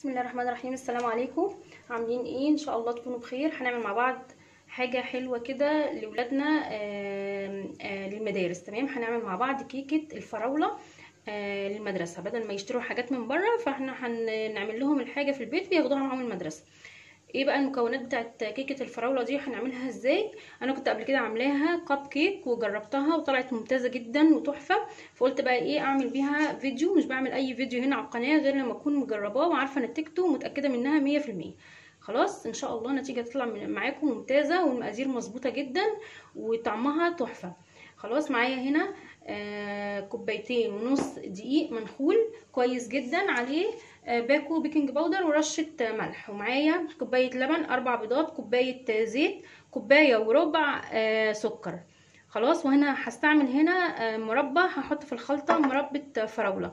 بسم الله الرحمن الرحيم. السلام عليكم. عاملين إيه؟ إن شاء الله تكونوا بخير. هنعمل مع بعض حاجة حلوة كده لاولادنا آم، آه، للمدارس. تمام؟ هنعمل مع بعض كيكة الفراولة آه، للمدرسة. بدل ما يشتروا حاجات من بره فإحنا هنعمل لهم الحاجة في البيت وياخدوها معاهم المدرسة. إيه بقى المكونات بتاعت كيكة الفراولة دي هنعملها إزاي؟ أنا كنت قبل كده عاملاها كب كيك وجربتها وطلعت ممتازة جدا وتحفة. فقلت بقى إيه اعمل بيها فيديو مش بعمل اي فيديو هنا على القناة غير لما اكون مجرباه وعارفة نتيجته ومتأكدة منها مية في المية. خلاص ان شاء الله النتيجة تطلع معاكم ممتازة والمقادير مظبوطة جدا وطعمها تحفة. خلاص معايا هنا آه كوبايتين ونص دقيق منخول كويس جدا عليه. باكو baking powder ورشة ملح. ومعايا كوباية لبن أربع بيضات كوباية زيت كوباية وربع آه سكر. خلاص وهنا هستعمل هنا آه، مربى هحط في الخلطة مربى فراولة.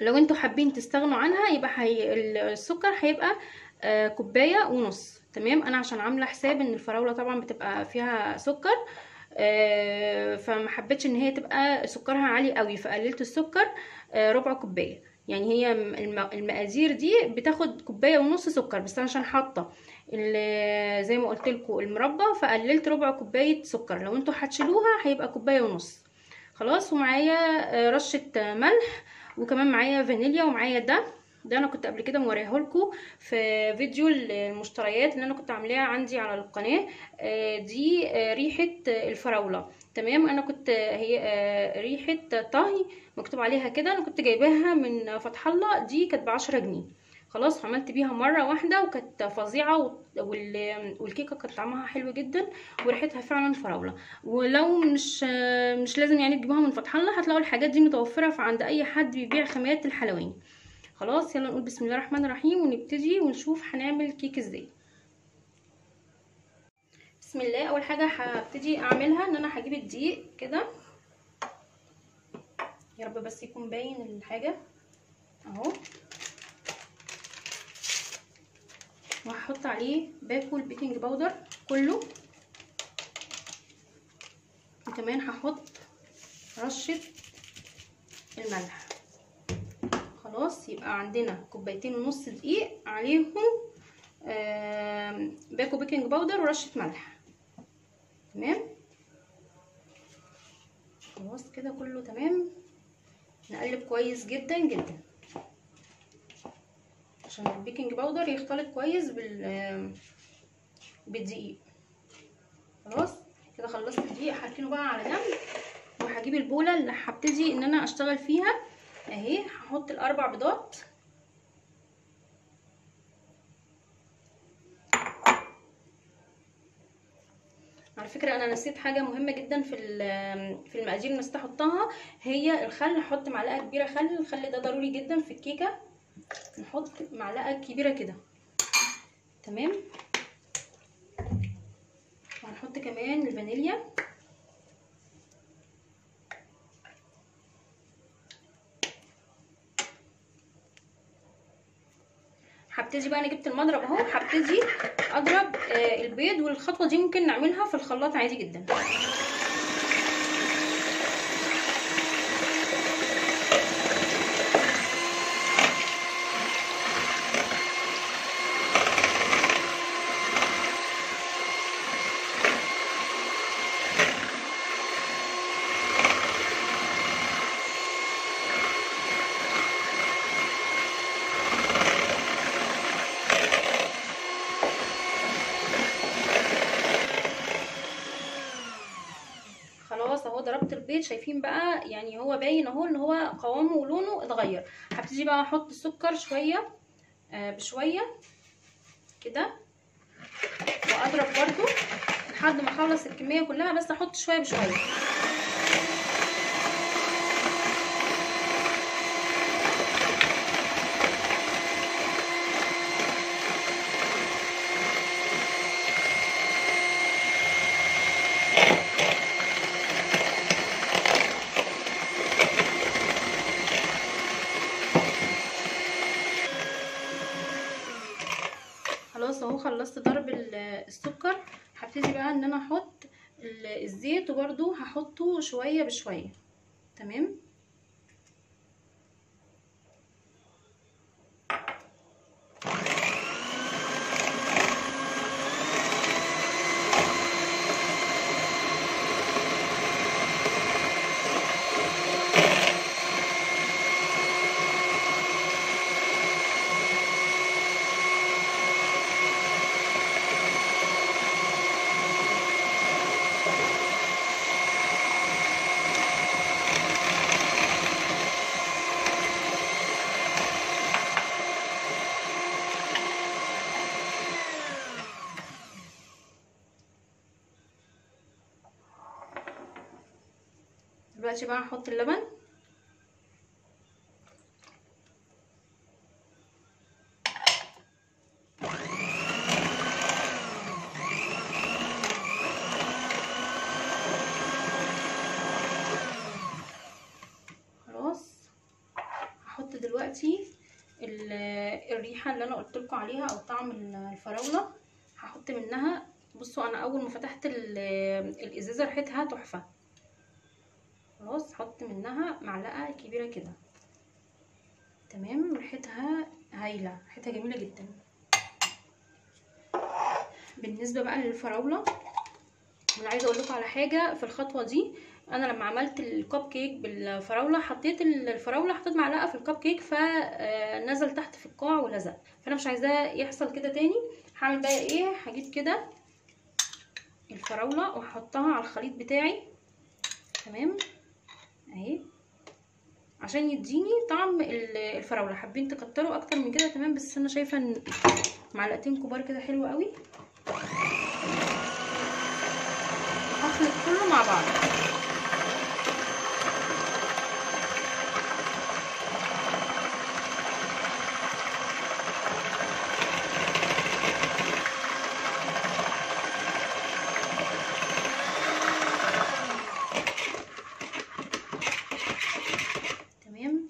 لو أنتوا حابين تستغنوا عنها يبقى حي... السكر هيبقى آه، كوباية ونص. تمام؟ أنا عشان عاملة حساب إن الفراولة طبعا بتبقى فيها سكر فما حبيتش إن هي تبقى سكرها عالي قوي فقللت السكر ربع كوباية. يعني هي الم- المقادير دي بتاخد كوباية ونص سكر بس أنا عشان حاطة زي ما قلت لكم المربى فقللت ربع كوباية سكر. لو أنتوا هتشيلوها هيبقى كوباية ونص. خلاص ومعايا آه، رشة ملح وكمان معايا فانيليا ومعايا ده. ده أنا كنت قبل كده موريه لكم في فيديو المشتريات اللي أنا كنت عاملاها عندي على القناة. آه، دي آه، ريحة الفراولة. تمام. أنا كنت هي آه، ريحة طهي مكتوب عليها كده. أنا كنت جايباها من فتح الله. دي كانت بعشرة جنيه. خلاص عملت بيها مرة واحدة وكانت فظيعة والكيكة كانت طعمها حلو جدا وريحتها فعلا فراولة. ولو مش مش لازم يعني تجيبوها من فتح الله هتلاقوا الحاجات دي متوفرة عند أي حد بيبيع خامات الحلواني. خلاص يلا نقول بسم الله الرحمن الرحيم ونبتدي ونشوف هنعمل كيك إزاي. بسم الله. أول حاجة هبتدي أعملها إن أنا هجيب الدقيق كده. يا رب بس يكون باين الحاجة. أهو. وهحط عليه باكو ال baking powder كله. وكمان هحط رشة الملح. خلاص يبقى عندنا كوبايتين ونص دقيق عليهم باكو baking powder ورشة ملح. تمام؟ خلاص كده كله تمام؟ نقلب كويس جدا جدا. عشان ال baking powder يختلط كويس بال آم، بالدقيق. خلاص؟ كده خلصت الدقيق. هركنه بقى على جنب. وهجيب البولة اللي هبتدي إن أنا أشتغل فيها. أهي هحط الأربع بيضات. على فكرة أنا نسيت حاجة مهمة جدا في في المقادير اللي نسيت احطها هي الخل هحط معلقة كبيرة خل. الخل ده ضروري جدا في الكيكة. نحط معلقة كبيرة كده. تمام؟ وهنحط كمان الفانيليا. هبتدي بقى أنا جبت المضرب أهو هبتدي أضرب آه، البيض والخطوة دي ممكن نعملها في الخلاط عادي جدا خلاص اهو ضربت البيض شايفين بقى يعني هو باين اهو ان هو قوامه ولونه اتغير. هبتدي بقى أحط السكر شوية آه بشوية كده. واضرب برضو لحد ما اخلص الكمية كلها بس أحط شوية بشوية. خلاص اهو خلصت ضرب ال- السكر. هبتدي بقى ان أنا أحط ال- الزيت وبرده هحطه شوية بشوية. تمام؟ دلوقتي بقى هحط اللبن. خلاص. هحط دلوقتي الريحة اللي أنا قلت لكم عليها أو طعم الفراولة. هحط منها بصوا أنا أول ما فتحت الإزازة ريحتها تحفة. خلاص هحط منها معلقة كبيرة كده. تمام؟ ريحتها هايلة ريحتها جميلة جدا. بالنسبة بقى للفراولة أنا عايزة أقول لكم على حاجة في الخطوة دي. أنا لما عملت الكب كيك بالفراولة حطيت الفراولة حطيت معلقة في الكب كيك فنزل تحت في القاع ولزق. فأنا مش عايزاه يحصل كده تاني. هعمل بقى إيه؟ هجيب كده الفراولة وأحطها على الخليط بتاعي. تمام؟ اهي. عشان يديني طعم الفراولة. حابين تكتروا أكتر من كده؟ تمام بس أنا شايفة إن معلقتين كبار كده حلوة قوي. هخلط كله مع بعض تمام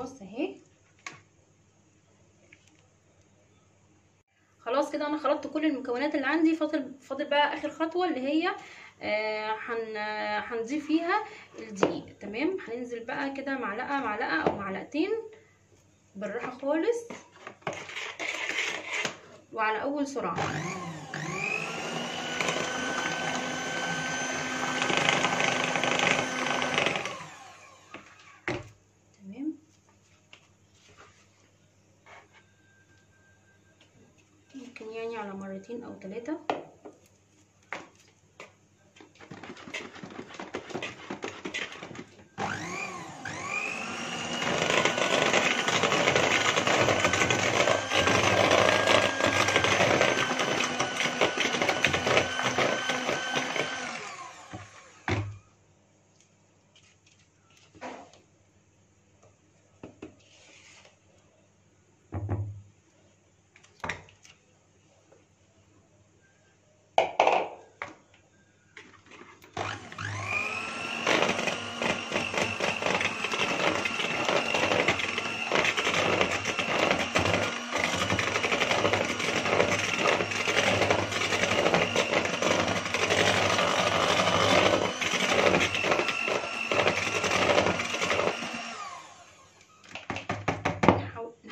خلاص اهي. خلاص كده أنا خلطت كل المكونات اللي عندي. فاضل فاضل بقى آخر خطوة اللي هي آه هنضيف فيها الدقيق. تمام؟ هننزل بقى كده معلقة معلقة أو معلقتين بالراحة خالص وعلى أول سرعة تمام ممكن يعني على مرتين أو ثلاثة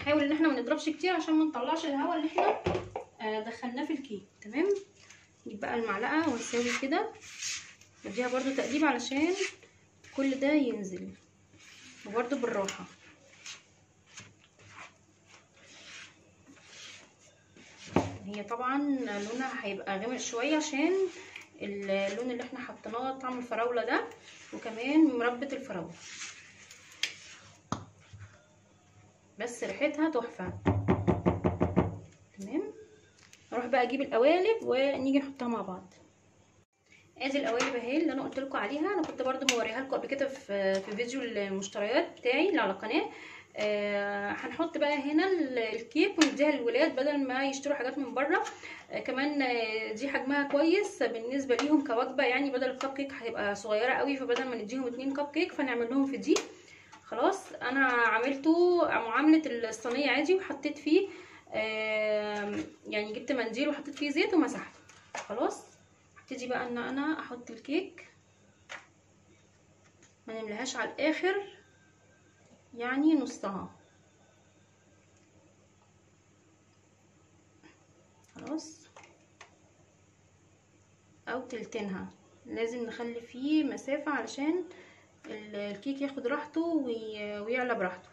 نحاول ان إحنا ما نضربش كتير عشان ما نطلعش الهواء اللي إحنا دخلناه في الكيك تمام؟ نجيب بقى المعلقة ونساوي كده. نديها برده تقليب علشان كل ده ينزل. وبرده بالراحة. هي طبعا لونها هيبقى غامق شوية عشان اللون اللي إحنا حطيناه طعم الفراولة ده وكمان مربى الفراولة. بس ريحتها تحفة. أروح بقى أجيب القوالب ونيجي نحطها مع بعض. ادي القوالب اهي اللي أنا قلت لكم عليها. أنا كنت برده موريها لكم قبل كده في في فيديو المشتريات بتاعي اللي على القناة. آه هنحط بقى هنا الكيك ونديها للولاد بدل ما يشتروا حاجات من بره. آه كمان آه دي حجمها كويس بالنسبة ليهم كوجبة يعني بدل الكب كيك هتبقى صغيرة قوي فبدل ما نديهم اتنين كب كيك فنعمل لهم في دي. خلاص أنا عملته معاملة الصينية عادي وحطيت فيه يعني جبت منديل وحطيت فيه زيت ومسحته. خلاص؟ هبتدي بقى إن أنا أحط الكيك. ما نملهاش على الآخر. يعني نصها. خلاص؟ أو تلتينها. لازم نخلي فيه مسافة علشان الكيك ياخد راحته ويعلى براحته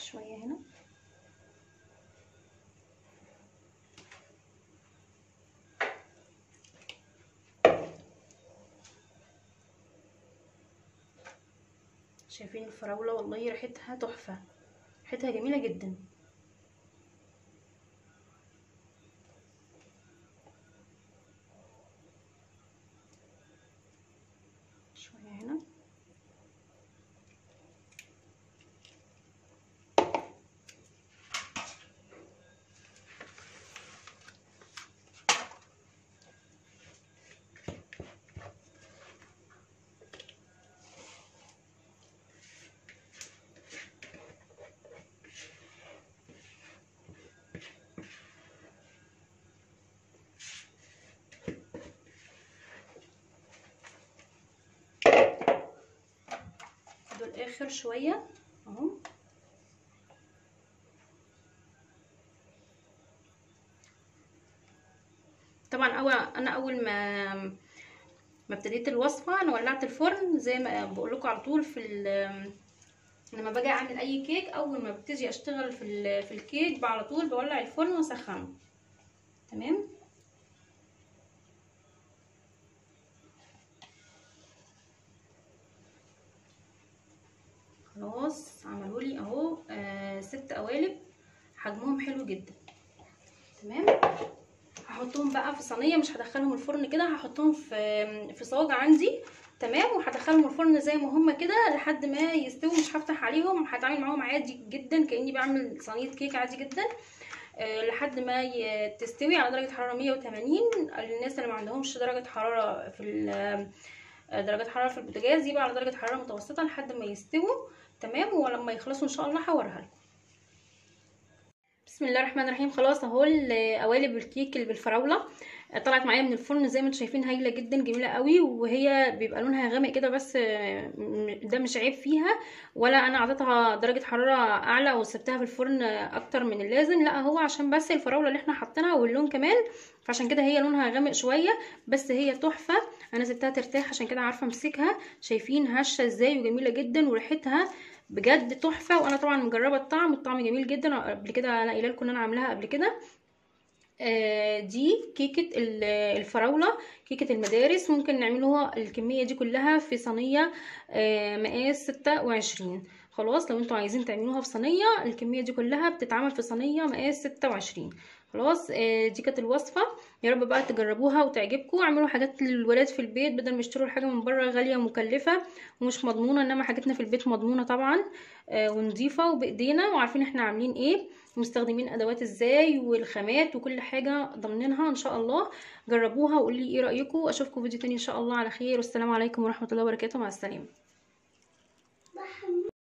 شوية هنا شايفين الفراولة والله ريحتها تحفة ريحتها جميلة جدا شوية هنا دول اخر شوية. أهو. طبعا اول أنا أول ما ما ابتديت الوصفة أنا ولعت الفرن زي ما بقول لكم على طول في لما باجي أعمل أي كيك أول ما ببتدي أشتغل في في الكيك على طول بولع الفرن وأسخنه. تمام خلاص عملوا لي اهو آه ست قوالب حجمهم حلو جدا. تمام؟ هحطهم بقى في صينية مش هدخلهم الفرن كده هحطهم في في صاج عندي. تمام؟ وهدخلهم الفرن زي ما هما كده لحد ما يستووا. مش هفتح عليهم هتعامل معاهم عادي جدا كأني بعمل صينية كيك عادي جدا. أه لحد ما تستوي على درجة حرارة 180 الناس اللي ما عندهمش درجة حرارة في درجة حرارة في البوتاجاز يبقى على درجة حرارة متوسطة لحد ما يستووا. تمام؟ ولما يخلصوا إن شاء الله هوريها لكم. بسم الله الرحمن الرحيم. خلاص اهو قوالب الكيك اللي بالفراولة. طلعت معايا من الفرن زي ما أنتم شايفين هايلة جدا جميلة قوي وهي بيبقى لونها غامق كده بس ده مش عيب فيها ولا أنا اعطيتها درجة حرارة أعلى وسبتها في الفرن أكتر من اللازم. لا هو عشان بس الفراولة اللي إحنا حاطينها واللون كمان فعشان كده هي لونها غامق شوية بس هي تحفة. أنا سبتها ترتاح عشان كده عارفة امسكها. شايفين هشة إزاي وجميلة جدا وريحتها. بجد تحفة وأنا طبعا مجربة الطعم الطعم جميل جدا قبل كده أنا قايلة لكم إن أنا عاملاها قبل كده. آه دي كيكة الفراولة كيكة المدارس ممكن نعملوها الكمية دي كلها في صينية آه مقاس 26 خلاص لو أنتوا عايزين تعملوها في صينية الكمية دي كلها بتتعمل في صينية مقاس 26 خلاص آه دي كانت الوصفة. يا رب بقى تجربوها وتعجبكم. اعملوا حاجات للولاد في البيت بدل ما يشتروا الحاجة من بره غالية ومكلفة. ومش مضمونة إنما حاجتنا في البيت مضمونة طبعا آه ونضيفة وبإيدينا. وعارفين إحنا عاملين إيه ومستخدمين أدوات إزاي والخامات وكل حاجة ضامنينها إن شاء الله. جربوها وقولوا لي إيه رأيكم. أشوفكم فيديو تاني إن شاء الله على خير. والسلام عليكم ورحمة الله وبركاته. مع السلامة.